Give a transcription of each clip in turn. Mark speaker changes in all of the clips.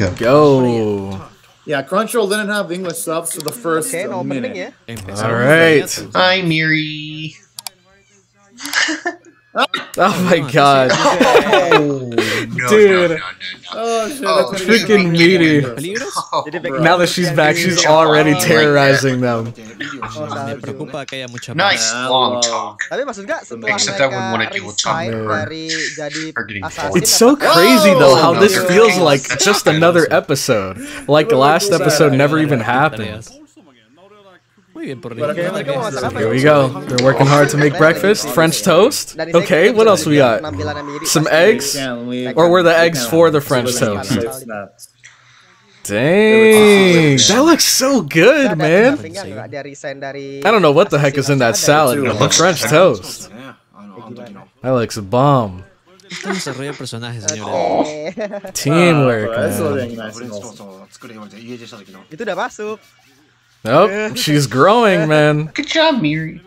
Speaker 1: Go.
Speaker 2: Go.
Speaker 3: Yeah, Crunchyroll didn't have English subs for the first
Speaker 4: Oke, no
Speaker 3: minute.
Speaker 4: ya.
Speaker 2: All right.
Speaker 1: Hi, Miri.
Speaker 2: Oh my god.
Speaker 1: Oh. No,
Speaker 2: Dude.
Speaker 1: No, no, no, no.
Speaker 3: Oh shit!
Speaker 1: Oh,
Speaker 3: that's
Speaker 2: freaking meaty.
Speaker 1: Oh,
Speaker 4: Jadi
Speaker 1: bro.
Speaker 4: back-
Speaker 2: Now that she's back, she's already terrorizing them.
Speaker 4: Oh,
Speaker 5: Me
Speaker 4: salju.
Speaker 5: preocupa que haya mucha
Speaker 1: Nice long talk.
Speaker 4: Tapi maksud gak setelah
Speaker 1: Except I wouldn't
Speaker 4: mereka
Speaker 1: wanna deal with
Speaker 4: resign
Speaker 1: Tom
Speaker 4: dari jadi
Speaker 1: Or getting
Speaker 4: assassin
Speaker 2: It's so crazy though how this feels like just another episode. Like the last episode never even happened.
Speaker 5: Muy bien por Ricky.
Speaker 3: I
Speaker 4: Mereka mau masak apa?
Speaker 2: Here we go. They're working hard to make breakfast. French toast. Okay, what
Speaker 4: coba
Speaker 2: else we got? Some eggs? Or were the eggs for the French toast? Dang, that looks so good, man.
Speaker 4: Enggak dia resign dari
Speaker 2: I don't know what the heck is in that salad, but the French toast. That looks bomb.
Speaker 5: Esto es desarrollo de personajes, señores.
Speaker 4: Oke.
Speaker 2: Teamwork,
Speaker 3: That's
Speaker 2: man.
Speaker 3: really nice and awesome.
Speaker 4: Itu udah masuk.
Speaker 2: Nope, she's growing, man.
Speaker 1: Good job, Miri.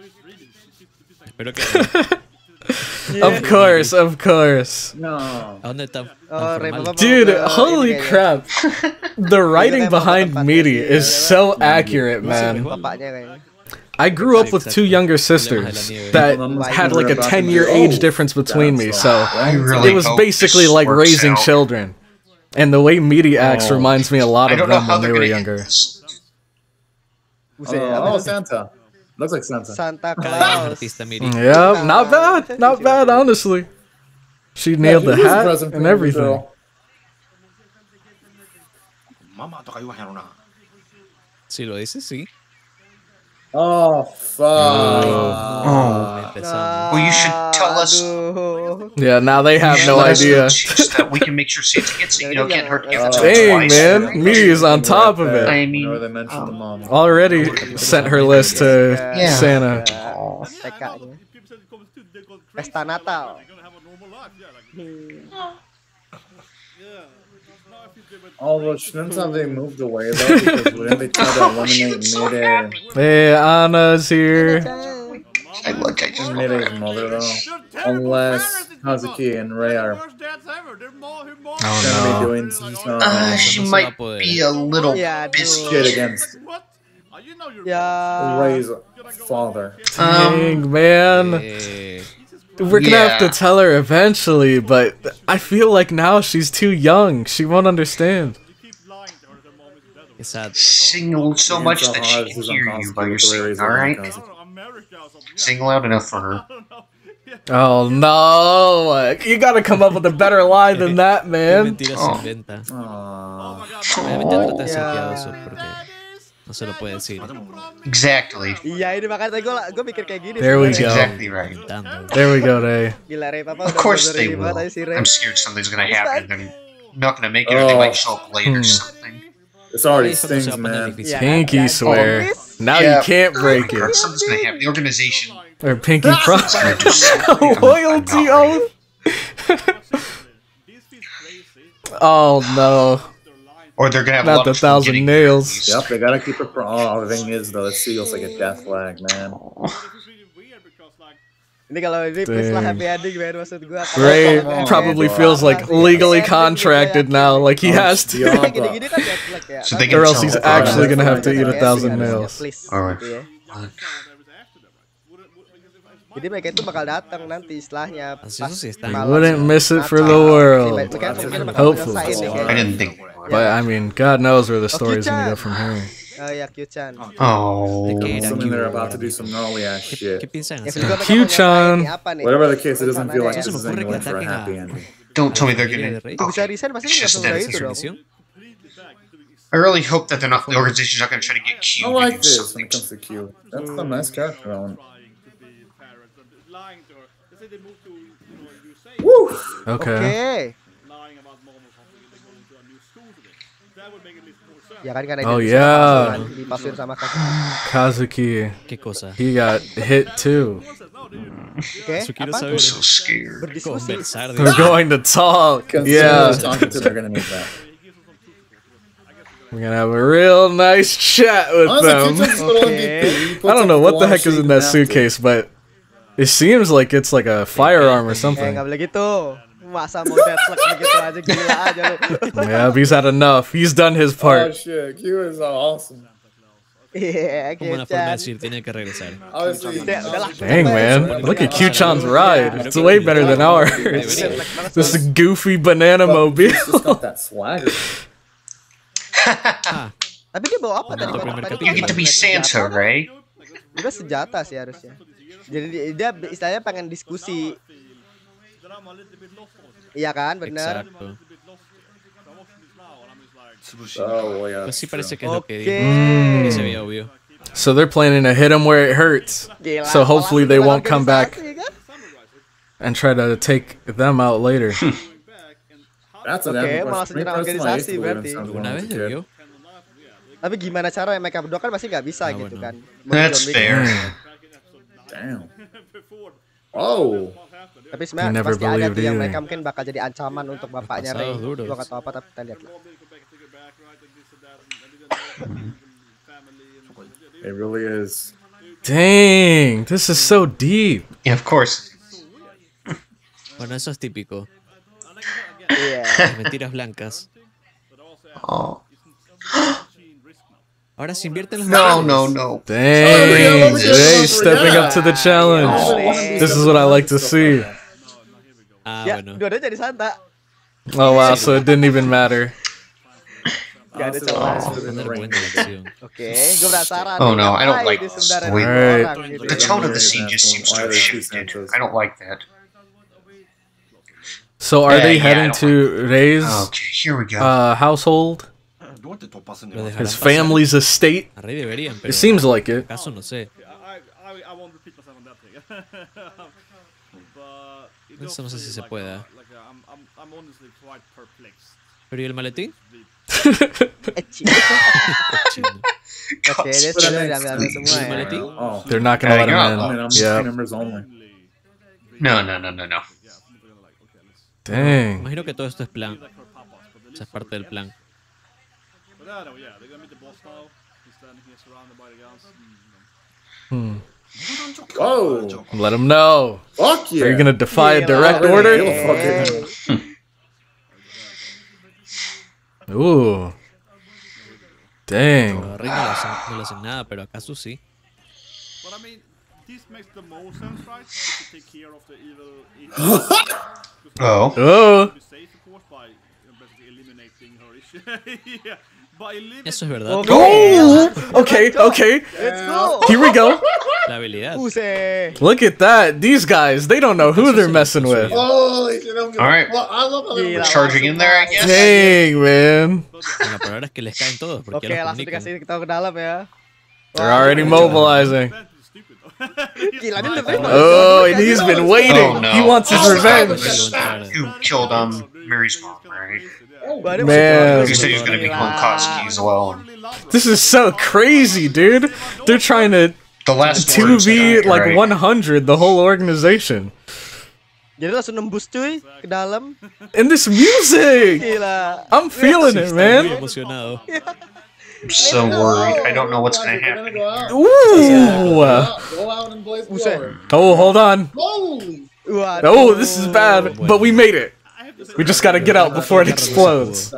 Speaker 5: Espero.
Speaker 2: Of course, of course.
Speaker 3: No.
Speaker 5: ¿A dónde está?
Speaker 4: Oh,
Speaker 5: tan
Speaker 4: Rey,
Speaker 5: formal?
Speaker 4: Bapak-
Speaker 2: Dude,
Speaker 4: Oh,
Speaker 2: holy crap. The writing behind Miri is so accurate, man. I grew up with two younger sisters that had like a 10 year age difference between me, so it was basically like raising children. And the way Miri acts
Speaker 3: Oh.
Speaker 2: reminds me a lot of them when they were younger.
Speaker 1: Handle
Speaker 4: uh,
Speaker 3: Oh,
Speaker 4: apa
Speaker 3: oh. Santa. Looks like Santa.
Speaker 4: Santa
Speaker 5: Cada
Speaker 4: Claus.
Speaker 5: artista Miri.
Speaker 2: Yeah, not bad, not bad, honestly. She nailed the hat
Speaker 3: present
Speaker 2: and
Speaker 3: for you,
Speaker 2: everything.
Speaker 3: girl.
Speaker 5: Si lo dices, sí.
Speaker 3: Oh, fuck.
Speaker 1: Oh.
Speaker 5: Empezamos.
Speaker 1: Well, you should tell us-
Speaker 2: Yeah, now they have no
Speaker 1: let us know
Speaker 2: idea.
Speaker 1: that we can make sure Santa gets it. You know, can't hurt to give it to
Speaker 2: Dang,
Speaker 1: twice.
Speaker 2: man. Miri is on top of it.
Speaker 1: I mean,
Speaker 3: they mention the mom.
Speaker 2: Already sent her list to
Speaker 1: Yeah.
Speaker 2: Santa.
Speaker 1: oh,
Speaker 4: TK-nya. Pesta Natal.
Speaker 3: Although shouldn't have they moved away though? Because wouldn't they try to eliminate
Speaker 1: so
Speaker 3: Mayday?
Speaker 2: Hey, Anna's here.
Speaker 1: I look, I just
Speaker 3: Mayday's mother though. Unless Kazuki and Ray are gonna
Speaker 2: Oh
Speaker 3: be doing some
Speaker 1: Uh,
Speaker 3: uh,
Speaker 1: she might be a little
Speaker 4: Yeah,
Speaker 1: busy.
Speaker 3: shit against
Speaker 4: Ya.
Speaker 3: Ray's father.
Speaker 1: Um,
Speaker 2: Dang, man.
Speaker 5: Eh,
Speaker 2: We're gonna have to tell her eventually, but I feel like now she's too young. She won't understand.
Speaker 5: qué sad.
Speaker 1: sing so much that she can hear you
Speaker 3: impossible
Speaker 1: while you're singing.
Speaker 3: rays
Speaker 1: All
Speaker 3: of
Speaker 1: sing loud enough for her.
Speaker 2: Oh no! You gotta come up with a better line than that,
Speaker 5: Qué
Speaker 2: man.
Speaker 5: mentira
Speaker 1: Oh.
Speaker 5: oh. se no se lo puede decir.
Speaker 1: Exactly.
Speaker 4: Iya ini makanya tadi gue gue mikir kayak gini.
Speaker 2: There we go.
Speaker 1: exactly right.
Speaker 2: There we go, Ray.
Speaker 4: Gila Ray Papa
Speaker 1: Of course they will.
Speaker 4: banget aja si Ray.
Speaker 1: I'm scared something's gonna happen. They're not gonna make it, or they
Speaker 3: Oh.
Speaker 1: might show up late or
Speaker 2: Hmm.
Speaker 1: something.
Speaker 3: This already
Speaker 5: Esto no se
Speaker 3: stings,
Speaker 5: va a poner
Speaker 3: man.
Speaker 5: difícil.
Speaker 4: Ya,
Speaker 2: Pinky swear.
Speaker 4: Please.
Speaker 2: Now
Speaker 1: Yeah.
Speaker 2: you can't break
Speaker 1: Or
Speaker 2: it.
Speaker 1: something's gonna happen. The organization
Speaker 2: Or Pinky promise.
Speaker 1: gonna do something. I'm-
Speaker 2: Loyalty
Speaker 1: I'm not ready.
Speaker 2: oath. oh no!
Speaker 1: Or they're gonna have a
Speaker 2: Not
Speaker 1: lot
Speaker 2: the thousand nails.
Speaker 3: Yep, they gotta keep it for. Oh, the thing is though, this feels like a death flag, man.
Speaker 4: Ini kalau ini please lah
Speaker 2: Dang.
Speaker 4: happy ending man maksud gue.
Speaker 2: Ray
Speaker 3: Oh,
Speaker 2: probably
Speaker 3: bro.
Speaker 2: feels like legally contracted now, like he oh, has to.
Speaker 3: Yeah.
Speaker 4: Gini-gini kan death flag ya.
Speaker 1: So they
Speaker 2: Or else he's actually
Speaker 1: "Oh,
Speaker 2: gonna have to eat a thousand nails.
Speaker 4: Please.
Speaker 1: Alright.
Speaker 4: Gitu ya.
Speaker 1: fuck.
Speaker 4: Jadi mereka itu bakal datang nanti setelahnya.
Speaker 5: Así ah,
Speaker 4: pas
Speaker 5: eso sí está.
Speaker 4: malam
Speaker 2: Wouldn't miss it for the world.
Speaker 4: Jadi mereka mungkin bakal
Speaker 2: Hopefully.
Speaker 1: I didn't think.
Speaker 2: But I mean, God knows where the story's gonna go from here.
Speaker 4: Oh ya Q-chan.
Speaker 1: Oh.
Speaker 5: que era
Speaker 3: they're about to do some gnarly ass
Speaker 5: ¿Qué,
Speaker 3: shit.
Speaker 5: qué piensan
Speaker 4: Ya
Speaker 5: hacer?
Speaker 4: kedua mereka mau
Speaker 2: Q-chan.
Speaker 4: nyelesain nih, apa nih?
Speaker 3: Whatever the case, it doesn't feel like
Speaker 4: Rencananya
Speaker 3: this is
Speaker 5: ya.
Speaker 3: for a happy ending.
Speaker 1: Don't tell me they're
Speaker 5: Familia
Speaker 1: gonna.
Speaker 5: de Rey.
Speaker 4: Kalau bisa
Speaker 1: Okay.
Speaker 4: resign pasti
Speaker 1: It's
Speaker 4: nggak
Speaker 1: just
Speaker 4: semudah
Speaker 1: that
Speaker 4: itu
Speaker 1: it's
Speaker 4: dong.
Speaker 5: Misión.
Speaker 1: I really hope that they're not. The organization's not gonna try to get
Speaker 3: I
Speaker 1: Q.
Speaker 3: like
Speaker 1: to do
Speaker 3: this when
Speaker 1: something.
Speaker 3: it comes to Q. That's a nice character element. Woo!
Speaker 2: Okay.
Speaker 4: Oke. Ya kan karena
Speaker 2: Oh,
Speaker 4: dia
Speaker 2: yeah.
Speaker 4: dipalsuin- dipalsuin sama Kazuki.
Speaker 2: Kazuki,
Speaker 5: ¿Qué cosa?
Speaker 2: he got hit too.
Speaker 4: Oke,
Speaker 5: Eso quiero
Speaker 4: apa?
Speaker 5: saber.
Speaker 1: I'm so scared.
Speaker 4: Berdiskusi.
Speaker 5: Conversar de
Speaker 2: We're going to talk. Yeah,
Speaker 3: who's talking to, they're gonna need that.
Speaker 2: we're gonna have a real nice chat with them.
Speaker 4: Okay.
Speaker 3: MVP. He puts
Speaker 2: I don't know what the heck is in that
Speaker 3: you have to.
Speaker 2: suitcase, but it seems like it's like a firearm or
Speaker 4: Eh,
Speaker 2: something.
Speaker 4: nggak boleh gitu. Masa mau deadlock begitu aja gila aja lu.
Speaker 2: Yeah, he's had enough. He's done his part.
Speaker 3: Oh shit, Q is awesome.
Speaker 4: Iya,
Speaker 5: Como una forma
Speaker 4: Kyo-chan.
Speaker 5: tiene que regresar.
Speaker 3: Obviously,
Speaker 2: Dang, man. Look at Q-Chan's ride. It's way better than ours. This goofy banana
Speaker 3: just
Speaker 2: mobile.
Speaker 3: got that swagger.
Speaker 5: Ah,
Speaker 4: Tapi dia bawa apa tadi?
Speaker 5: Untuk
Speaker 4: Tadi
Speaker 5: primer
Speaker 4: tadi
Speaker 1: You get to be Santa, right?
Speaker 4: Dia senjata sih harusnya. Jadi dia, istilahnya pengen diskusi. Iya kan, benar.
Speaker 3: Oh, yeah.
Speaker 5: Pues sí
Speaker 3: that's
Speaker 5: parece
Speaker 3: true.
Speaker 5: que es lo que
Speaker 4: Oke.
Speaker 5: dijo. Que se veía obvio.
Speaker 2: So they're planning to hit him where it hurts.
Speaker 4: Gila,
Speaker 2: So hopefully they won't come back
Speaker 4: kan?
Speaker 2: and try to take them out later.
Speaker 3: That's an epic
Speaker 4: malah sejarah organisasi berarti. Tapi gimana cara mereka berdua kan pasti nggak bisa
Speaker 5: Ah,
Speaker 4: gitu kan.
Speaker 1: That's fair.
Speaker 3: Damn. Oh.
Speaker 4: Tapi sebenarnya pasti ada tuh yang mereka mungkin bakal jadi ancaman untuk bapaknya Ray. Gua nggak tahu apa tapi kita lihat lah.
Speaker 3: It really is.
Speaker 2: Dang, this is so deep.
Speaker 1: Yeah, of course.
Speaker 5: Bueno, eso es típico.
Speaker 4: Iya.
Speaker 5: Mentiras blancas.
Speaker 1: Oh.
Speaker 5: Ahora se invierten los
Speaker 1: No,
Speaker 5: papeles.
Speaker 1: no, no.
Speaker 2: Dang, Jay stepping up to the challenge. This is what I like to see.
Speaker 5: Ah,
Speaker 4: Ya,
Speaker 5: bueno.
Speaker 4: dua-duanya jadi Santa.
Speaker 2: Oh wow, so it didn't even matter.
Speaker 4: Gak ada
Speaker 3: Honestly,
Speaker 4: celah.
Speaker 3: honestly,
Speaker 5: Tener
Speaker 3: the ring.
Speaker 5: buena elección.
Speaker 4: Oke, gue penasaran.
Speaker 1: Oh, no, I don't like
Speaker 4: this. sebenarnya
Speaker 1: Sweet.
Speaker 4: nih
Speaker 2: Alright.
Speaker 1: The tone of the scene just seems to have shifted. I don't like that.
Speaker 2: So are
Speaker 1: Yeah,
Speaker 2: they
Speaker 1: yeah,
Speaker 2: heading
Speaker 1: don't
Speaker 2: to Ray's
Speaker 1: Okay, here we go.
Speaker 2: uh, household? His family's estate?
Speaker 5: A Rey deberían, pero
Speaker 2: It seems like it.
Speaker 5: no sé. Eso no sé si se pueda. Pero ¿y el maletín?
Speaker 3: Oh.
Speaker 2: They're not gonna let him
Speaker 3: mean,
Speaker 2: in.
Speaker 3: I'm
Speaker 2: Yeah.
Speaker 1: No, no, no, no, no.
Speaker 2: Dang.
Speaker 5: Imagino que todo esto es plan. O sea, es parte del plan.
Speaker 2: Hmm.
Speaker 3: Oh,
Speaker 2: Let him know.
Speaker 3: fuck yeah.
Speaker 2: Are you gonna defy a
Speaker 4: Gila,
Speaker 2: direct
Speaker 3: really?
Speaker 2: order?
Speaker 3: Fuck
Speaker 2: Ooh. Dang.
Speaker 5: A Rey no le hacen, no le hacen nada, pero acaso sí.
Speaker 6: But I mean, this makes the most sense, right? To take care of the evil. evil
Speaker 1: Oh.
Speaker 2: Oh.
Speaker 6: Be safe, of course, by you know, basically eliminating her yeah, by eliminating.
Speaker 5: Eso es verdad.
Speaker 2: Oh. Okay. Okay.
Speaker 4: Let's go.
Speaker 2: Here we go.
Speaker 5: La habilidad.
Speaker 4: Buset.
Speaker 2: Look at that. These guys, they don't know who they're messing with.
Speaker 3: Holy shit, I'm
Speaker 1: All right.
Speaker 3: Well, I love how
Speaker 1: Charging in there, I guess.
Speaker 2: Dang, man.
Speaker 5: Bueno, por ahora es que les caen todos, porque
Speaker 4: Oke,
Speaker 5: ya los
Speaker 4: langsung
Speaker 5: comunican.
Speaker 4: dikasih kita ke.
Speaker 2: They're already mobilizing.
Speaker 4: Gila, ini lebih
Speaker 2: Oh, and he's been waiting.
Speaker 1: Oh, no.
Speaker 2: He wants his
Speaker 1: Oh,
Speaker 2: revenge.
Speaker 1: You killed um Mary's mom, right?
Speaker 4: Waduh,
Speaker 2: Man.
Speaker 1: He said he was gonna be killing Kazuki as well.
Speaker 2: This is so crazy, dude. They're trying to
Speaker 1: The last words,
Speaker 2: 2v like
Speaker 1: right?
Speaker 2: 100 the whole organization.
Speaker 4: Jadi langsung nembus cuy eh, ke dalam.
Speaker 2: And this music!
Speaker 4: Gila.
Speaker 2: I'm feeling it, man.
Speaker 1: I'm so worried. I don't know what's gonna happen.
Speaker 2: Ooh!
Speaker 3: Go out and blaze
Speaker 4: Buset.
Speaker 3: glory.
Speaker 2: Oh, hold on. Oh, this is bad, but we made it. We just gotta get out before it explodes.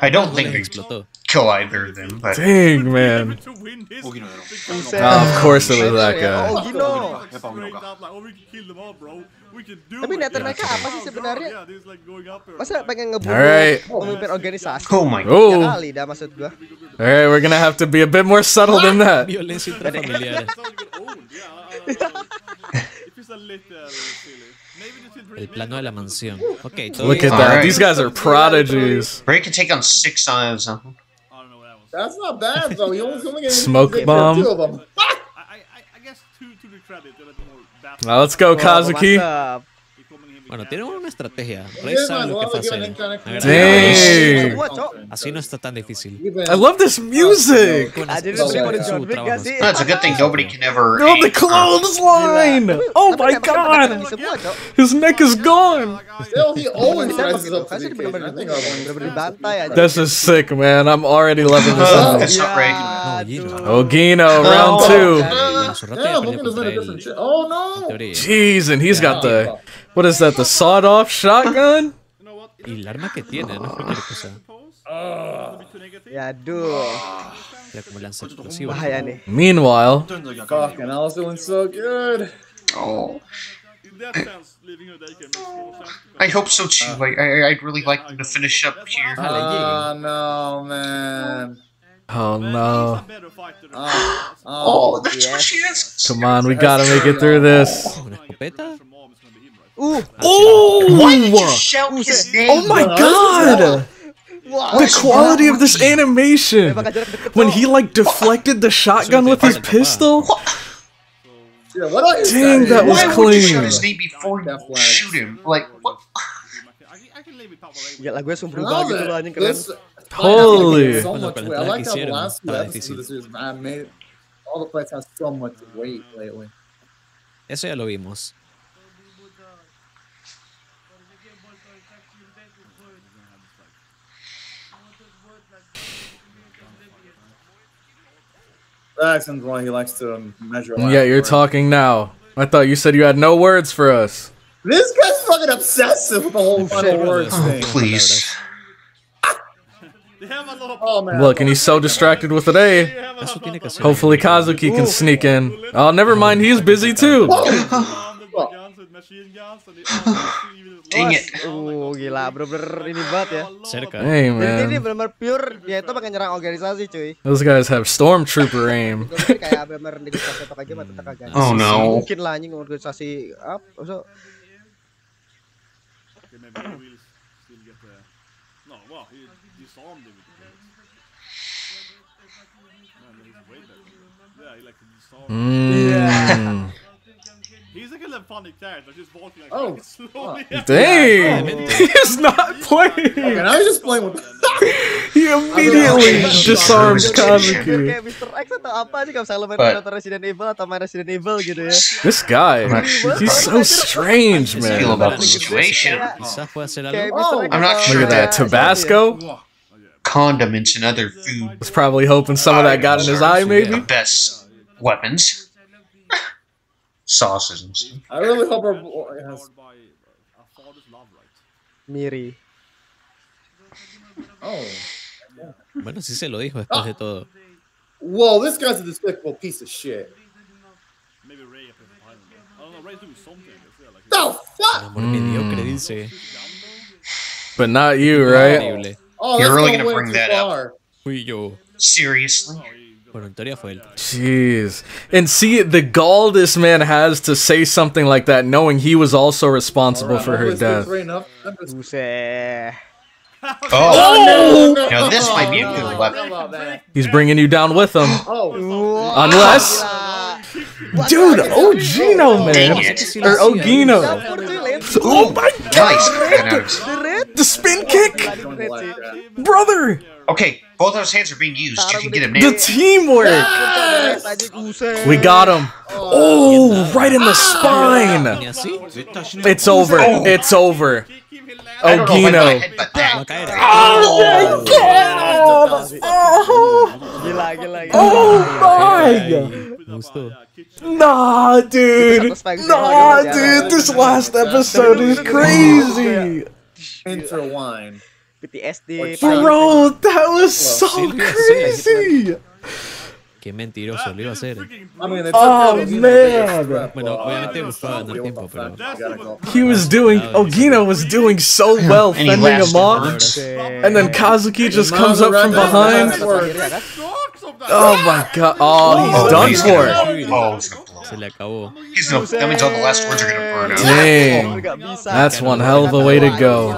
Speaker 1: I don't think
Speaker 5: les
Speaker 1: they
Speaker 5: explotó.
Speaker 1: kill either of them, but
Speaker 2: Dang, man.
Speaker 6: To win this,
Speaker 4: Buset.
Speaker 2: Oh, of course it was that
Speaker 4: Oh,
Speaker 2: guy.
Speaker 4: Gino.
Speaker 6: straight like, oh, we can kill them. We can do
Speaker 4: Tapi
Speaker 6: it.
Speaker 4: niatan
Speaker 6: Yeah.
Speaker 4: mereka apa sih sebenarnya?
Speaker 6: Yeah, this is like going up here.
Speaker 4: Masa pengen ngebunuh
Speaker 2: Alright.
Speaker 4: pemimpin oh, organisasi?
Speaker 1: oh my.
Speaker 4: Ya
Speaker 2: Oh,
Speaker 4: kali dah maksud gua.
Speaker 2: alright, we're gonna have to be a bit more subtle than that.
Speaker 5: Violencia intrafamiliar.
Speaker 6: It's not even owned. Yeah, I- I- it feels a little silly. Maybe the children.
Speaker 5: El plano de la mansión. Ok, todo
Speaker 2: Look at that.
Speaker 1: Alright.
Speaker 2: These guys are prodigies.
Speaker 1: Ray can take on six eyes. Huh?
Speaker 6: I don't know what that was.
Speaker 3: That's not bad though. You only only get
Speaker 2: Smoke
Speaker 3: you
Speaker 2: bomb.
Speaker 3: Two of them.
Speaker 6: I, I, I- I guess to, to the credit, they're a little more battle.
Speaker 2: Now let's go, Kazuki.
Speaker 4: Mantap.
Speaker 5: Bueno, tienen una estrategia. Rey sabe lo que
Speaker 3: well,
Speaker 5: hacer.
Speaker 3: given kind of-
Speaker 2: Dang.
Speaker 4: Semua, Cok.
Speaker 5: Así no está tan difícil.
Speaker 2: I love this music.
Speaker 5: Bueno,
Speaker 4: Anjir, ah,
Speaker 5: eso
Speaker 4: ini
Speaker 5: es
Speaker 4: John Wick
Speaker 5: trabajo.
Speaker 4: gak?
Speaker 1: That's a good thing nobody can ever.
Speaker 2: No, the clothesline. Ah. Oh my god. His neck is gone.
Speaker 3: He always rises up to
Speaker 4: Kan sih
Speaker 3: the
Speaker 4: bener-bener
Speaker 3: occasion. I think I won.
Speaker 4: bener-bener dibantai aja.
Speaker 2: This is sick, man. I'm already loving this.
Speaker 1: Oh,
Speaker 2: one.
Speaker 1: that's not Ray.
Speaker 5: No,
Speaker 2: Oh, Gino, round
Speaker 1: Oh.
Speaker 2: two.
Speaker 5: Bueno, su rato ya
Speaker 3: Damn, at his
Speaker 5: contra
Speaker 3: many
Speaker 5: él.
Speaker 3: different shit. Oh no.
Speaker 5: Teoría.
Speaker 2: Jeez, and he's got the What is that? The sawed-off shotgun?
Speaker 6: You know what? It
Speaker 5: Y el arma que ah. tiene, no es cualquier cosa.
Speaker 6: suppose a bit too negative.
Speaker 4: Ya aduh.
Speaker 5: Era como lanza explosivo.
Speaker 4: Eh?
Speaker 2: Meanwhile,
Speaker 3: Fucking, I was doing so good.
Speaker 1: Oh,
Speaker 6: In that sense, leaving her daycare makes more sense.
Speaker 1: I hope so too. I, I I'd really like them to finish up here.
Speaker 3: Oh no, man.
Speaker 2: oh no.
Speaker 6: he's a better fighter than
Speaker 3: Oh,
Speaker 1: Oh,
Speaker 3: oh.
Speaker 1: that's what she is.
Speaker 2: Come on, we gotta make it through this.
Speaker 5: Una escopeta.
Speaker 6: From mom is gonna be him, right?
Speaker 4: Uh,
Speaker 1: Why did you
Speaker 2: Oh!
Speaker 1: shout his name?
Speaker 2: Oh my god!
Speaker 4: wah.
Speaker 2: The quality of this animation!
Speaker 4: Bakal jarak deket
Speaker 2: When he like deflected the shotgun with his pistol?
Speaker 3: Yeah, what are you
Speaker 2: Dang, that was
Speaker 1: Why would you shout
Speaker 2: clean.
Speaker 1: his name before you shoot him? Like, what?
Speaker 6: I can, I can live with Papa Ray.
Speaker 4: Gila gue langsung
Speaker 3: I
Speaker 4: berubah
Speaker 3: love
Speaker 4: gitu
Speaker 3: it.
Speaker 4: anjing keren.
Speaker 2: Holy.
Speaker 3: So much weight. I like
Speaker 5: que
Speaker 3: how the last two episodes of
Speaker 5: difícil.
Speaker 3: the series, man, made all the fights have so much weight lately.
Speaker 5: Eso ya lo vimos.
Speaker 3: That's why he likes to um, measure.
Speaker 2: Yeah, you're
Speaker 3: life.
Speaker 2: talking now. I thought you said you had no words for us.
Speaker 3: This guy's fucking obsessive with the whole final words
Speaker 1: Oh,
Speaker 3: thing.
Speaker 1: please.
Speaker 6: They have a lot of
Speaker 3: Oh man.
Speaker 2: Look, and he's so distracted with an
Speaker 6: They
Speaker 2: A.
Speaker 6: have a
Speaker 5: Eso
Speaker 6: lot
Speaker 5: tiene que
Speaker 6: of
Speaker 5: ser.
Speaker 2: Hopefully Kazuki can sneak in. Oh, never mind, he's busy too.
Speaker 6: surrounded by guns with machine guns and they all even
Speaker 1: Dang it.
Speaker 4: Gila bener-bener ini banget ya.
Speaker 5: Cerca.
Speaker 2: Hey
Speaker 4: Jadi ini
Speaker 2: man,
Speaker 4: benar-benar pure dia itu pakai nyerang organisasi cuy.
Speaker 2: those guys have stormtrooper aim.
Speaker 4: Kayak benar-benar negosiasi atau kayak gimana tetap kagak.
Speaker 1: Oh no.
Speaker 4: Mungkin lah anjing organisasi apa? So,
Speaker 6: Okay, maybe he will still get the... No, well, he disarmed him with the bullets. Man, he's way better. Yeah, he like to disarm. He's like a funny character, just walking like
Speaker 3: Oh,
Speaker 6: slowly.
Speaker 2: Dang, he's not playing.
Speaker 3: And I was just playing with.
Speaker 2: He immediately disarms Kazuki.
Speaker 4: kayak Mr. X atau apa sih kalau misalnya main
Speaker 1: But-
Speaker 4: nonton Resident Evil atau main Resident Evil gitu ya.
Speaker 2: This guy, he's so strange,
Speaker 1: Feel
Speaker 2: man.
Speaker 1: about the situation.
Speaker 5: Quizás puede hacer
Speaker 4: Kayak
Speaker 5: algo.
Speaker 4: Mr. Oh, X
Speaker 1: I'm not sure
Speaker 2: Look at that Tabasco.
Speaker 1: Condiments and other food
Speaker 2: Was probably hoping some of that uh, got in his eye,
Speaker 1: the
Speaker 2: maybe.
Speaker 1: best weapons. Sauces and stuff.
Speaker 3: I really hope our boy has.
Speaker 6: Powered by uh, a father's love, right?
Speaker 4: Miri.
Speaker 3: Oh.
Speaker 5: Bueno, sí se lo dijo ah. después de todo.
Speaker 3: Whoa, this guy's a despicable piece of shit.
Speaker 6: Maybe Ray up in the final. I don't know, Ray's doing something. Yeah, like
Speaker 3: The fuck?
Speaker 5: Amor mediocre, mm. dice.
Speaker 2: But not you, right?
Speaker 5: Increíble.
Speaker 3: Oh,
Speaker 1: You're really
Speaker 3: going
Speaker 1: gonna
Speaker 3: way
Speaker 1: bring
Speaker 3: too
Speaker 1: that up.
Speaker 3: far.
Speaker 5: Fui yo.
Speaker 1: Seriously?
Speaker 5: Oh, Bueno, en teoría fue él.
Speaker 2: Jeez. And see, the gall this man has to say something like that, knowing he was also responsible for her death.
Speaker 3: right enough. I'm just-
Speaker 4: Buset.
Speaker 1: Oh!
Speaker 3: no,
Speaker 1: Now this might be a good weapon.
Speaker 2: He's bringing you down with him.
Speaker 3: Oh,
Speaker 2: Unless, dude, Ogino, man,
Speaker 1: Dang it.
Speaker 2: or Ogino.
Speaker 4: Campur cuy, Lens.
Speaker 2: Oh my god,
Speaker 1: Got out of-
Speaker 4: The
Speaker 2: spin kick,
Speaker 3: don't
Speaker 2: brother,
Speaker 1: Okay, both of his hands are being used. You can get him
Speaker 2: the
Speaker 1: now.
Speaker 2: teamwork.
Speaker 4: The red anjing, buset.
Speaker 2: We got him. Oh, right in the spine. It's over. Oh. It's over.
Speaker 1: I don't know if I
Speaker 2: Ogino.
Speaker 1: headbutt
Speaker 5: Va a
Speaker 1: that.
Speaker 5: caer.
Speaker 2: Oh my god! Oh, oh my! Nah, dude. Nah, dude. This last episode is crazy.
Speaker 3: intertwine.
Speaker 4: PTSD.
Speaker 2: Bro, that was so
Speaker 5: sí, sí,
Speaker 2: crazy.
Speaker 5: Qué mentiroso lo iba a hacer.
Speaker 3: I mean, it's
Speaker 2: Oh,
Speaker 3: okay,
Speaker 2: man.
Speaker 5: Bueno, obviamente buscaba ganar tiempo, pero.
Speaker 3: I gotta go.
Speaker 2: He was doing, Ogino was doing so well
Speaker 1: Any
Speaker 2: fending
Speaker 1: last
Speaker 2: him off.
Speaker 1: words?
Speaker 2: And then Kazuki just comes up from behind. Oh my god. Oh, he's
Speaker 1: Oh,
Speaker 2: done
Speaker 1: he's
Speaker 2: for.
Speaker 1: gonna- Oh, he's gonna blow.
Speaker 5: Se le acabó.
Speaker 1: He's gonna. That means all the last words are gonna burn out.
Speaker 2: Dang. That's one hell of a way to go.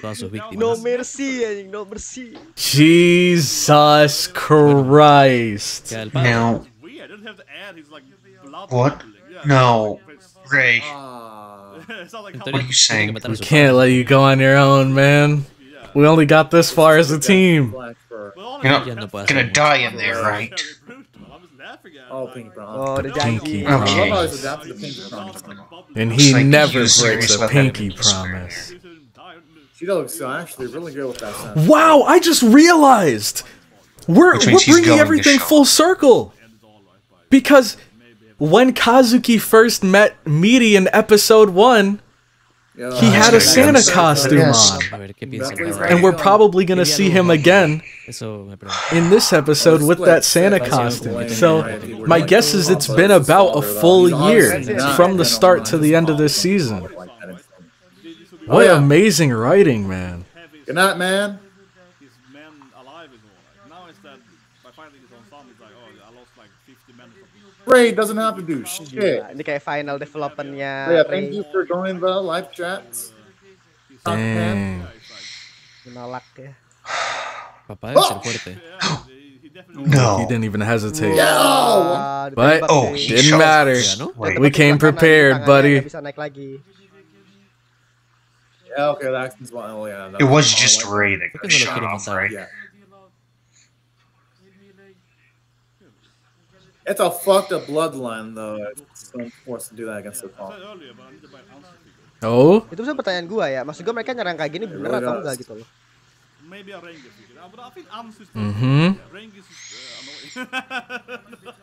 Speaker 5: Todas sus
Speaker 4: No mercy, anjing, no mercy.
Speaker 2: Jesus Christ.
Speaker 5: Queda el padre.
Speaker 1: Now,
Speaker 6: Weird, I didn't have to add his like blood.
Speaker 1: What? No. Ray,
Speaker 3: Ah.
Speaker 6: It's not like
Speaker 5: En
Speaker 6: how
Speaker 5: teoría,
Speaker 1: What are you saying?
Speaker 5: tiene que matar a
Speaker 2: We can't let you go on your own, man. We only got this far as a team.
Speaker 3: Black fur.
Speaker 6: Well,
Speaker 1: you're not gonna die in there, right?
Speaker 6: very brutal. I was laughing at it,
Speaker 3: Oh,
Speaker 6: like,
Speaker 3: pink brown.
Speaker 4: Oh, the
Speaker 2: Pinky.
Speaker 4: janji.
Speaker 1: Okay.
Speaker 3: how he's adapted to pink
Speaker 6: it's
Speaker 3: brown.
Speaker 6: not like bubbly.
Speaker 2: And he never
Speaker 1: he
Speaker 2: breaks a pinky
Speaker 1: to swear.
Speaker 2: promise.
Speaker 6: He's in dire-
Speaker 3: She looks actually really good with that sound.
Speaker 2: Wow, I just realized we're we're bringing everything full circle. Because when Kazuki first met Miri in episode 1,
Speaker 3: Yeah,
Speaker 2: He had a
Speaker 1: Yes.
Speaker 2: Santa costume
Speaker 1: Yes.
Speaker 2: on.
Speaker 5: A ver qué piensan
Speaker 3: Exactly.
Speaker 5: ahora.
Speaker 2: And we're probably gonna see him again
Speaker 5: Eso me pregunto.
Speaker 2: in this episode with that Santa costume. So my guess is it's been about a full year from the start to the end of this season. What amazing writing, man.
Speaker 3: Good night, man.
Speaker 6: his men alive is all right. Now it's that by fighting his own son, it's like, oh, I lost like 50 men or something.
Speaker 3: Ray doesn't have to do shit.
Speaker 4: Gila, Ini kayak final developmentnya
Speaker 3: Yeah, thank you for joining the live chats.
Speaker 2: Dang.
Speaker 4: menolak ya.
Speaker 5: Papá debe ser fuerte.
Speaker 6: Yeah, he, he definitely
Speaker 2: He
Speaker 1: No.
Speaker 2: didn't even hesitate.
Speaker 4: Ah,
Speaker 2: But
Speaker 1: Oh,
Speaker 2: didn't matter.
Speaker 5: Ya,
Speaker 2: We came prepared, buddy.
Speaker 4: nggak bisa naik lagi.
Speaker 3: Yeah, okay, that action's one. Oh, yeah. that-
Speaker 1: it was
Speaker 3: oh,
Speaker 1: just
Speaker 3: like-
Speaker 1: Ray that got
Speaker 5: que no lo
Speaker 1: shot off,
Speaker 5: matar.
Speaker 1: right?
Speaker 3: Yeah. It's a fucked up bloodline, though. It's so forced to do that against the
Speaker 6: I
Speaker 3: Paul.
Speaker 6: said earlier, but I need to buy an answer figure.
Speaker 2: Oh,
Speaker 4: Itu bisa pertanyaan gua ya. Maksud gua mereka nyerang kayak gini bener
Speaker 3: really
Speaker 4: atau enggak gitu loh.
Speaker 6: Maybe a Ranger figure. Uh, but I think Ans is
Speaker 2: Mhm.
Speaker 6: yeah, Ranger is uh, annoying.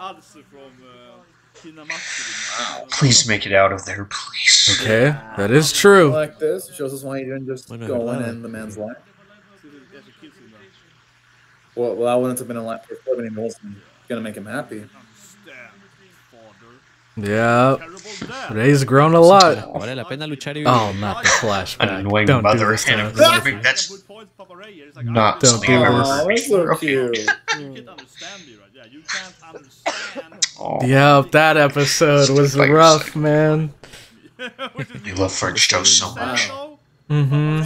Speaker 6: Ans from uh, Hinamatsuri.
Speaker 1: Please make it out of there, please.
Speaker 2: okay. That is true.
Speaker 3: Like this shows us why you didn't just go in
Speaker 5: verdad.
Speaker 3: and end the man's life.
Speaker 6: Yeah, she kills him now.
Speaker 3: Well, well, that wouldn't have been a life for Corbin wasn't gonna make him happy.
Speaker 6: Understand, father.
Speaker 2: Yeah.
Speaker 6: Terrible.
Speaker 2: Ray's grown a lot.
Speaker 5: Vale la pena luchar y
Speaker 2: Oh, not the
Speaker 1: An
Speaker 2: flashback.
Speaker 1: annoying
Speaker 2: Don't do
Speaker 1: mother
Speaker 2: this
Speaker 1: and
Speaker 2: to
Speaker 1: a
Speaker 2: us.
Speaker 1: perfect. That's
Speaker 6: Good point, Papa Ray here. It's like,
Speaker 1: not
Speaker 2: Don't
Speaker 1: something
Speaker 2: do
Speaker 1: I've
Speaker 2: this.
Speaker 1: ever
Speaker 3: Oh, that's so cute.
Speaker 6: You can't understand me, right? Yeah, you can't understand.
Speaker 1: Oh,
Speaker 2: Yeah, that episode was rough, man.
Speaker 1: you love French toast so much.
Speaker 2: Mm-hmm.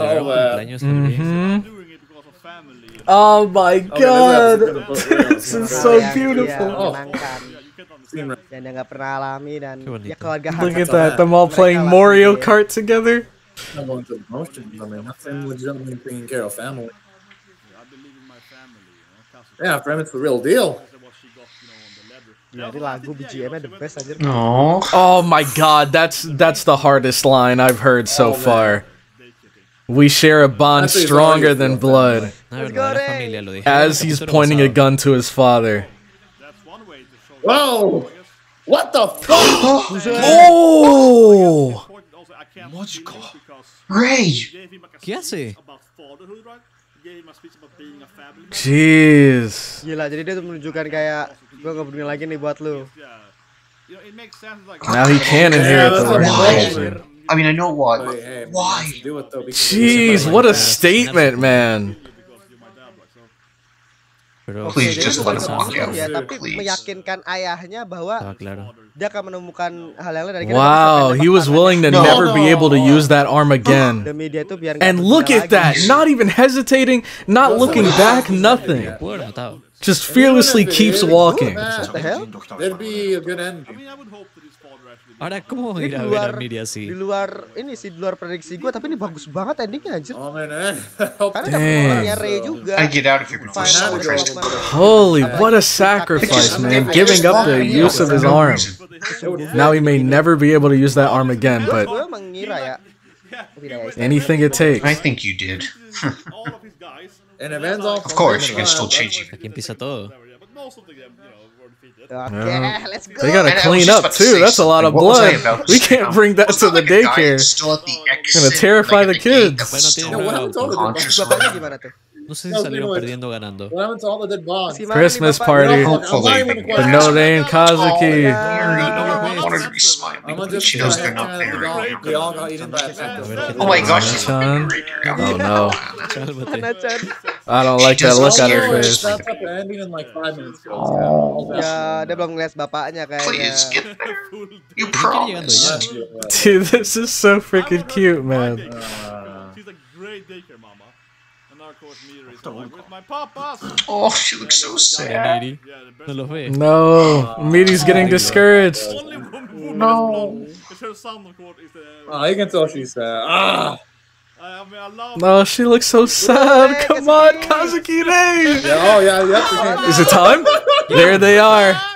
Speaker 3: Oh, uh.
Speaker 2: Mm-hmm.
Speaker 6: doing it because of family.
Speaker 2: Oh my god.
Speaker 3: this episode's gonna put
Speaker 2: This is so
Speaker 4: Hal yang dia
Speaker 2: beautiful.
Speaker 4: menyenangkan dan dia nggak pernah alami dan ya keluarga
Speaker 2: Look at that. Them all playing Mario. Kart together.
Speaker 3: not going through emotions. I mean, nothing legitimately taking care of family.
Speaker 6: I believe in my family, you know.
Speaker 3: Yeah, for him, it's the real deal.
Speaker 6: said what she got, you know, on the letter.
Speaker 4: Gila, ini lagu BGM-nya the best
Speaker 2: Oh my god, that's that's the hardest line I've heard so
Speaker 3: Oh,
Speaker 2: far. We share a bond
Speaker 3: That's what he's
Speaker 2: stronger than blood.
Speaker 5: Una
Speaker 4: Let's go,
Speaker 5: verdadera
Speaker 4: Ray.
Speaker 5: familia lo dije.
Speaker 2: As he's pointing a gun to his father.
Speaker 6: That's one way to show
Speaker 3: Whoa! What the fuck?
Speaker 2: Oh!
Speaker 6: Important also,
Speaker 1: What's called-
Speaker 6: because
Speaker 1: Ray!
Speaker 6: he gave him like
Speaker 5: ¿Qué hace?
Speaker 6: speech about fatherhood, right? He gave him a speech about being a family man.
Speaker 2: Jeez.
Speaker 4: Gila, jadi dia tuh menunjukkan kayak gue gak peduli lagi nih buat lu.
Speaker 6: Yeah. You know, it makes sense like
Speaker 2: Now he can inherit the
Speaker 3: that's I'm
Speaker 2: reason.
Speaker 1: I mean, I know why.
Speaker 3: Hey, hey,
Speaker 1: but
Speaker 3: but
Speaker 1: why?
Speaker 3: you have to Do it though because
Speaker 2: Jeez, what a statement, man.
Speaker 6: because you're my dad, like so.
Speaker 5: Pero
Speaker 1: Please
Speaker 4: Oke,
Speaker 1: just let him walk
Speaker 4: itu
Speaker 1: out.
Speaker 4: ya, tapi
Speaker 1: Please.
Speaker 4: meyakinkan ayahnya bahwa
Speaker 5: claro.
Speaker 4: dia akan menemukan hal yang lain dan
Speaker 2: Wow, he was willing to
Speaker 1: No.
Speaker 2: never be able to use that arm again.
Speaker 4: demi dia tuh biar
Speaker 2: And look at that, not even hesitating, not looking back, nothing.
Speaker 5: Pudo haber matado.
Speaker 2: Just fearlessly keeps walking.
Speaker 4: What the hell?
Speaker 3: That'd be a good
Speaker 6: I mean, I would hope that his father actually.
Speaker 5: Ahora, ¿cómo
Speaker 4: Ini
Speaker 5: ir a
Speaker 4: di
Speaker 5: ver
Speaker 4: luar,
Speaker 5: a Miri
Speaker 4: di luar ini sih di luar prediksi gue tapi ini bagus banget endingnya anjir.
Speaker 3: Oh man, eh?
Speaker 4: Karena
Speaker 2: Damn.
Speaker 4: dapet perannya Ray juga.
Speaker 1: I get out of here before
Speaker 4: Final
Speaker 1: someone tries to.
Speaker 4: development.
Speaker 2: Holy, what a sacrifice, man. Giving up the use of his arm. Now he may never be able to use that arm again, but
Speaker 4: gue emang ngira ya. Tidak ya.
Speaker 2: anything it takes.
Speaker 1: I think you did.
Speaker 6: of.
Speaker 3: And if ends off,
Speaker 1: Of course, you can still change it.
Speaker 5: Aquí empieza todo.
Speaker 6: Whatever, yeah, but most of the them, you know, were defeated.
Speaker 4: Oke,
Speaker 2: Yeah.
Speaker 4: let's go.
Speaker 2: They gotta
Speaker 1: And
Speaker 2: clean up
Speaker 1: about to
Speaker 2: too.
Speaker 1: say
Speaker 2: That's a lot of
Speaker 1: something. What was I
Speaker 2: blood. We can't bring that to the
Speaker 1: like
Speaker 2: daycare.
Speaker 1: Still at the exit,
Speaker 2: terrify
Speaker 1: like,
Speaker 2: the
Speaker 1: at
Speaker 2: kids.
Speaker 1: That was
Speaker 5: Bueno,
Speaker 1: still
Speaker 5: tiene
Speaker 3: what happened to all the
Speaker 1: unconscious.
Speaker 4: Bapaknya gimana tuh?
Speaker 5: No sé si
Speaker 3: No,
Speaker 5: salieron perdiendo o ganando.
Speaker 3: what happened to all the dead bonds?
Speaker 4: Gimana nih,
Speaker 2: Christmas party.
Speaker 1: Hopefully,
Speaker 3: I'm not even
Speaker 1: but
Speaker 2: But no, they ain't Kazuki.
Speaker 1: Mary, I wanted to be smiling,
Speaker 3: I'm gonna
Speaker 1: but
Speaker 3: just
Speaker 1: she knows they're not there.
Speaker 3: they all- They all got eaten by a phantom.
Speaker 1: Oh my gosh, she's
Speaker 2: Chan.
Speaker 1: looking.
Speaker 2: Oh no. I don't like that look on her face.
Speaker 3: That's up to ending in like five minutes.
Speaker 4: Dia belum ngeliat bapaknya kayaknya.
Speaker 1: Please get there. You
Speaker 5: ¿Por
Speaker 1: promised.
Speaker 2: Dude, this is so freaking cute, man.
Speaker 6: Uh, she's a great daycare mama.
Speaker 1: Oh, she looks so sad.
Speaker 5: Miri.
Speaker 6: Yeah, the best
Speaker 5: No los
Speaker 2: Miri's getting discouraged.
Speaker 6: no. is blonde. It's her son, of course, is the...
Speaker 3: Oh, you can tell she's sad. Ah!
Speaker 6: I mean, I love...
Speaker 2: No, she looks so sad. Come on, Kazuki Rei.
Speaker 3: Yeah, oh yeah, yep. you can-
Speaker 2: Is it time? There they are.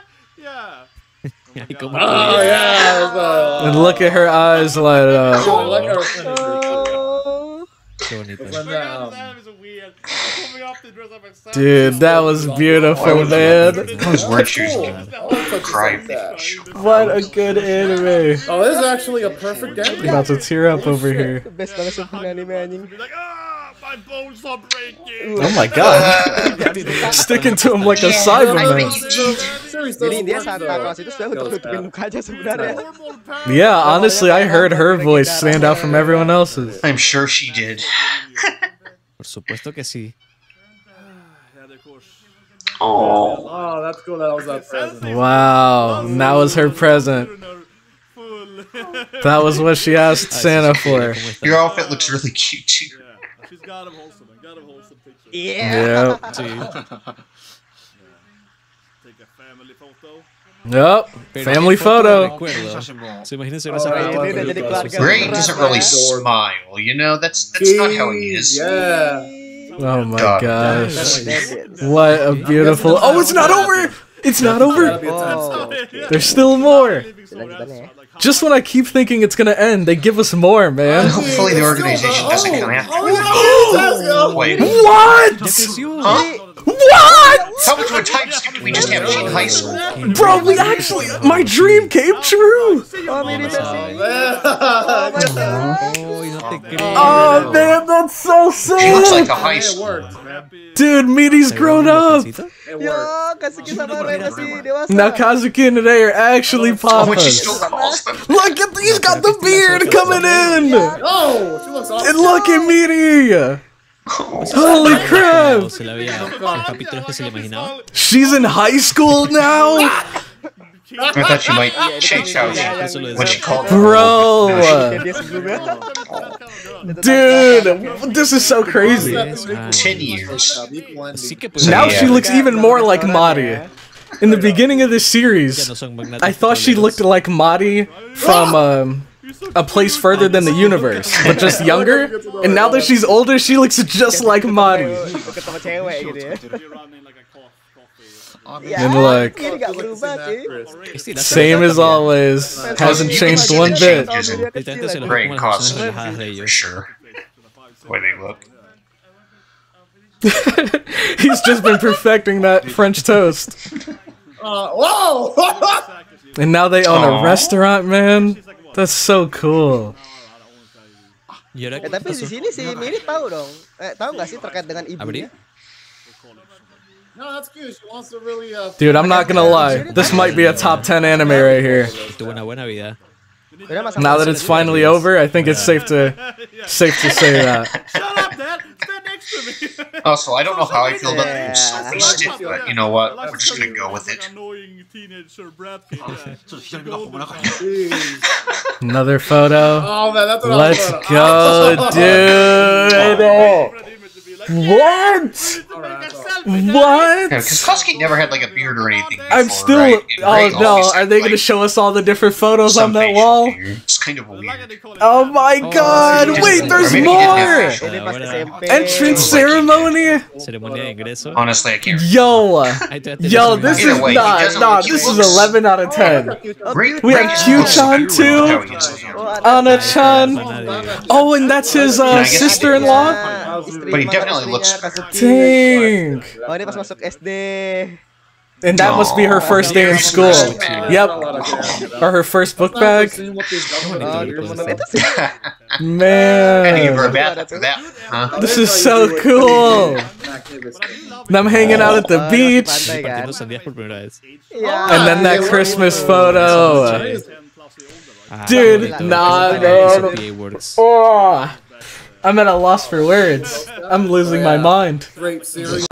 Speaker 6: Yeah.
Speaker 3: Oh yeah. uh,
Speaker 2: And look at her eyes light
Speaker 3: I
Speaker 2: up. Dude, that was beautiful, man.
Speaker 1: Those weren't shoes.
Speaker 6: It's the whole
Speaker 3: such a
Speaker 1: Cry
Speaker 3: sad that.
Speaker 1: bitch.
Speaker 2: What a good anime.
Speaker 3: Oh, this is actually a perfect ending.
Speaker 2: About to tear up over here.
Speaker 4: Best banget sumpah anime anjing.
Speaker 6: Be like, ah, my bones are breaking.
Speaker 2: Oh my god. Sticking to him like a Cyberman.
Speaker 3: Series
Speaker 4: Jadi
Speaker 3: doesn't
Speaker 4: dia
Speaker 3: work,
Speaker 4: Santa
Speaker 3: though.
Speaker 4: Claus itu sebenarnya untuk nutupin muka aja sebenarnya.
Speaker 6: Normal parents.
Speaker 2: Yeah, honestly, I heard her voice stand out from everyone else's.
Speaker 1: I'm sure she did.
Speaker 5: Por supuesto que sí.
Speaker 6: Yeah, of course.
Speaker 1: Oh.
Speaker 3: Oh, that's cool. That was that present.
Speaker 2: Wow, and that was her present. That was what she asked Santa for.
Speaker 1: Your outfit looks really cute too.
Speaker 6: yeah, she's got a wholesome, got a wholesome picture.
Speaker 4: Iya.
Speaker 2: Yep.
Speaker 5: Sí.
Speaker 6: Take a family photo.
Speaker 2: Yep. Family
Speaker 5: qué foto de
Speaker 2: photo.
Speaker 5: recuerdo. Se imagínense una
Speaker 3: Oh,
Speaker 5: esa
Speaker 3: yeah,
Speaker 5: foto.
Speaker 3: yeah,
Speaker 4: Jadi keluarga
Speaker 1: Ray
Speaker 4: beneran,
Speaker 1: doesn't really smile, you know. That's that's not how he is.
Speaker 3: Yeah.
Speaker 2: Oh my
Speaker 1: God.
Speaker 2: gosh. What a beautiful. Oh, it's not over! It's not over!
Speaker 3: be a time
Speaker 4: Oh.
Speaker 2: There's still more!
Speaker 6: Living story.
Speaker 4: Lanjutannya ya.
Speaker 6: Like, how
Speaker 2: Just when I keep thinking it's gonna end, they give us more, man.
Speaker 1: Uh, hopefully the organization doesn't come after.
Speaker 3: Oh, yeah. Let's go.
Speaker 1: Wait.
Speaker 2: What?
Speaker 1: Huh?
Speaker 2: What?
Speaker 1: How much of a time skip? We just have in high school.
Speaker 2: Bro, we actually. My dream came true!
Speaker 4: Oh, mirip sih.
Speaker 3: Yeah.
Speaker 5: Oh, y no te creo.
Speaker 2: Oh, man, that's so
Speaker 1: She looks like a high school.
Speaker 2: Dude, Miri's grown up!
Speaker 3: It
Speaker 4: Yo,
Speaker 3: worked.
Speaker 4: Kazuki sama Ray masih dewasa.
Speaker 2: Now Kazuki and Ray are actually
Speaker 1: Oh, when she still
Speaker 2: papas. Look at he's got the beard coming in!
Speaker 3: Oh, she looks awesome.
Speaker 2: And look at Miri! Holy crap!
Speaker 5: Se la veía en los capítulos que se le imaginaba.
Speaker 2: She's in high school now?
Speaker 1: I thought she might change how she when she called.
Speaker 2: Bro!
Speaker 4: Kayak dia sebelumnya.
Speaker 2: Dude, this is so crazy.
Speaker 1: Ten years.
Speaker 5: Así que pues.
Speaker 2: Now she looks even more like Mari. In the beginning of this series,
Speaker 5: no son magnates
Speaker 2: I thought she looked like Mari from um, a place further than the universe, but just younger. And now that she's older, she looks just like Mari.
Speaker 4: Deket sama cewek gitu ya.
Speaker 6: You're running like a cough, coffee.
Speaker 4: Ya,
Speaker 2: And like,
Speaker 4: ini gak berubah cuy.
Speaker 5: Este, la-
Speaker 2: same as always. Hasn't changed one bit.
Speaker 1: Changes in
Speaker 5: Literalmente se los
Speaker 1: Ray
Speaker 5: ve como las
Speaker 1: causes
Speaker 5: personas relajadas de
Speaker 1: for sure. The way they look.
Speaker 2: He's just been perfecting that French toast.
Speaker 3: Uh, whoa!
Speaker 2: And now they own a restaurant, man. That's so cool.
Speaker 5: ¿Y ahora
Speaker 4: Eh,
Speaker 5: qué
Speaker 4: tapi di sini si Miri tahu dong. Eh, tahu nggak sih terkait dengan
Speaker 5: Abri?
Speaker 4: ibunya?
Speaker 3: no, that's good. She wants to really. Uh,
Speaker 2: Dude, I'm not gonna lie. This might be a top 10 anime right here.
Speaker 5: Tuvo una buena vida.
Speaker 4: Udah masalah
Speaker 2: Now that it's finally over, I think it's safe to safe to say that.
Speaker 1: Also, I don't know how I feel about the
Speaker 4: Yeah.
Speaker 1: new selfie stick, but you know what? We're just gonna go with it.
Speaker 6: Annoying teenager brat kid. yeah.
Speaker 3: jeez.
Speaker 2: Another photo.
Speaker 3: Oh man, that's what
Speaker 2: Let's
Speaker 3: I
Speaker 2: go, dude. What? What?
Speaker 1: Because Kazuki never had like a beard or anything.
Speaker 2: I'm still.
Speaker 1: right? And
Speaker 2: Oh
Speaker 1: Ray
Speaker 2: no! Are
Speaker 1: had,
Speaker 2: they gonna show us all the different photos on that wall?
Speaker 1: beard. It's kind of weird.
Speaker 2: Oh my god!
Speaker 5: sí.
Speaker 2: Wait, there's
Speaker 1: Or maybe he didn't have
Speaker 2: more!
Speaker 1: facial
Speaker 4: Ini pas
Speaker 5: Ahora.
Speaker 4: SMP.
Speaker 2: Entrance ceremony?
Speaker 5: Ceremonia de ingreso.
Speaker 1: Honestly, I can't.
Speaker 2: Yo!
Speaker 5: Ahí todavía tenés
Speaker 2: Yo, this is
Speaker 1: way,
Speaker 2: not.
Speaker 1: doesn't
Speaker 2: Nah, this is 11 out of 10. We have
Speaker 1: just
Speaker 2: Q-chan, too.
Speaker 1: how he is now.
Speaker 4: Oh, ada
Speaker 2: Ana-chan. Oh, and that's his uh, sister-in-law?
Speaker 1: But he definitely
Speaker 4: istrinya,
Speaker 1: looks-
Speaker 4: Kazuki.
Speaker 2: Dang!
Speaker 4: Oh ini pas masuk SD.
Speaker 2: And that must be her first day in school. Yep. Or her first book bag.
Speaker 4: Oh di temenan itu sih.
Speaker 1: Had to give her a
Speaker 2: Man.
Speaker 1: that.
Speaker 2: This is so cool. And I'm hanging out at the
Speaker 4: Oh,
Speaker 2: beach.
Speaker 4: pantai kan.
Speaker 5: Compartimos sandías por primera vez.
Speaker 4: Iya.
Speaker 2: And then that Christmas photo.
Speaker 5: Ah,
Speaker 2: Dude, nah, man. Oh, I'm at a loss for words. I'm losing my mind.
Speaker 3: Great series.